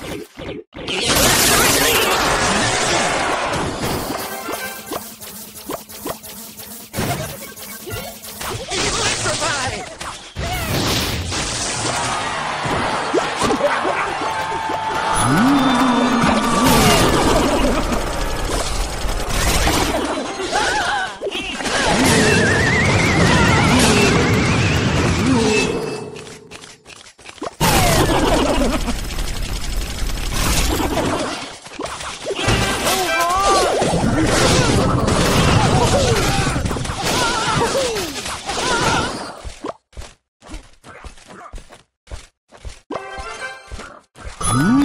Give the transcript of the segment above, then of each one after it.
Yeah, let's go! Mm.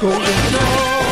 Golden Star!